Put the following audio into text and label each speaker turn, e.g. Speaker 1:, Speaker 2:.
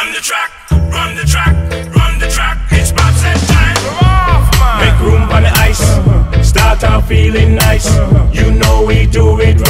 Speaker 1: Run the track, run the track, run the track. It's Bobsled time.
Speaker 2: Make room on the ice. Start off feeling nice. You know we do it right.